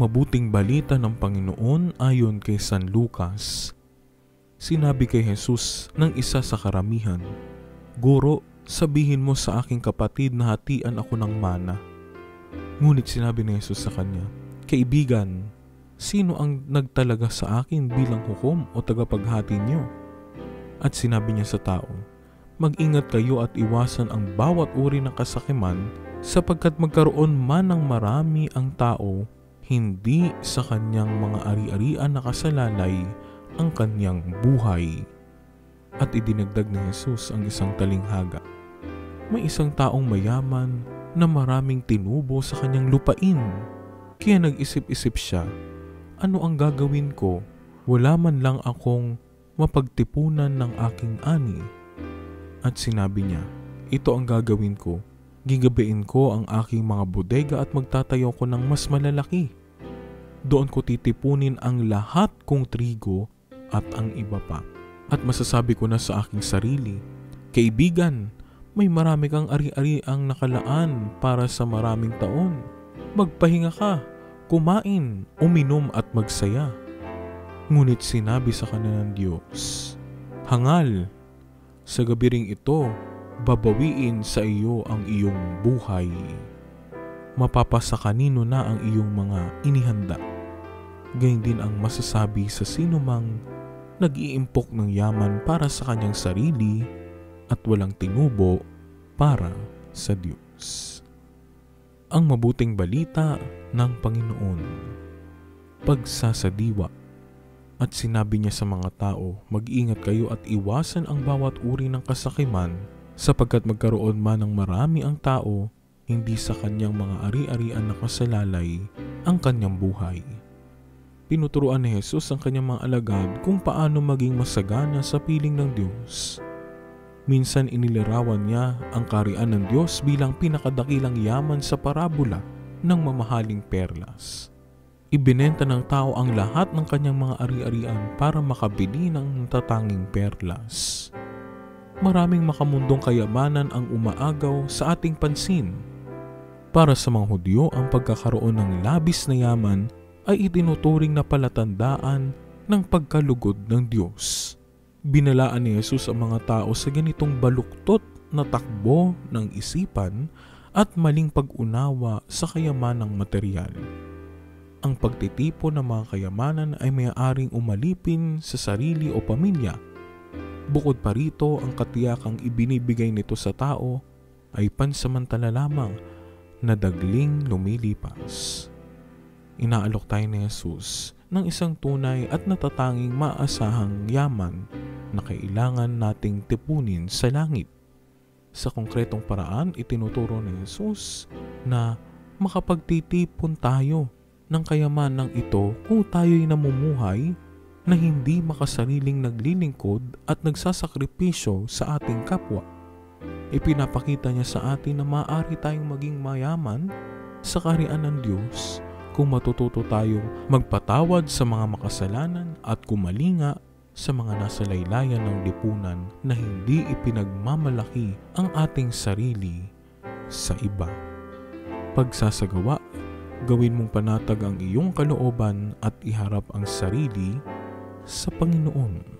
mabuting balita ng Panginoon ayon kay San Lucas. Sinabi kay Jesus ng isa sa karamihan, Guro, sabihin mo sa aking kapatid na hatian ako ng mana. Ngunit sinabi ni Jesus sa kanya, Kaibigan, sino ang nagtalaga sa akin bilang hukom o tagapaghati niyo? At sinabi niya sa tao, Mag-ingat kayo at iwasan ang bawat uri ng kasakiman sapagkat magkaroon man ng marami ang tao, hindi sa kanyang mga ari-arian nakasalalay ang kanyang buhay. At idinagdag ni Jesus ang isang talinghaga. May isang taong mayaman na maraming tinubo sa kanyang lupain. Kaya nag-isip-isip siya, ano ang gagawin ko? Wala man lang akong mapagtipunan ng aking ani. At sinabi niya, ito ang gagawin ko Gigabiin ko ang aking mga bodega at magtatayo ko ng mas malalaki. Doon ko titipunin ang lahat kong trigo at ang iba pa. At masasabi ko na sa aking sarili, Kaibigan, may marami kang ari-ari ang nakalaan para sa maraming taon. Magpahinga ka, kumain, uminom at magsaya. Ngunit sinabi sa kanila ng Diyos, Hangal, sa gabi ring ito, babawiin sa iyo ang iyong buhay. Mapapasa kanino na ang iyong mga inihanda. Gayun din ang masasabi sa sino mang nag-iimpok ng yaman para sa kanyang sarili at walang tinubo para sa Diyos. Ang mabuting balita ng Panginoon. Pagsasadiwa at sinabi niya sa mga tao, mag-ingat kayo at iwasan ang bawat uri ng kasakiman sapagkat magkaroon man ng marami ang tao, hindi sa kanyang mga ari-arian na kasalalay ang kanyang buhay. Pinuturuan ni Jesus ang kanyang mga alagad kung paano maging masagana sa piling ng Diyos. Minsan inilarawan niya ang karian ng Diyos bilang pinakadakilang yaman sa parabola ng mamahaling perlas. Ibinenta ng tao ang lahat ng kanyang mga ari-arian para makabili ng tatanging perlas maraming makamundong kayamanan ang umaagaw sa ating pansin. Para sa mga Hudyo, ang pagkakaroon ng labis na yaman ay itinuturing na palatandaan ng pagkalugod ng Diyos. Binalaan ni Jesus ang mga tao sa ganitong baluktot na takbo ng isipan at maling pag-unawa sa kayamanang material. Ang pagtitipon ng mga kayamanan ay mayaaring umalipin sa sarili o pamilya Bukod pa rito, ang katiyakang ibinibigay nito sa tao ay pansamantala lamang na dagling lumilipas. Inaalok tayo ni Jesus ng isang tunay at natatanging maasahang yaman na kailangan nating tipunin sa langit. Sa konkretong paraan, itinuturo ni Jesus na makapagtitipon tayo ng kayamanang ito kung tayo'y namumuhay na hindi makasariling naglilingkod at nagsasakripisyo sa ating kapwa. Ipinapakita niya sa atin na maaari tayong maging mayaman sa karian ng Diyos kung matututo tayong magpatawad sa mga makasalanan at kumalinga sa mga nasa laylayan ng lipunan na hindi ipinagmamalaki ang ating sarili sa iba. Pagsasagawa, gawin mong panatag ang iyong kalooban at iharap ang sarili sa Panginoon.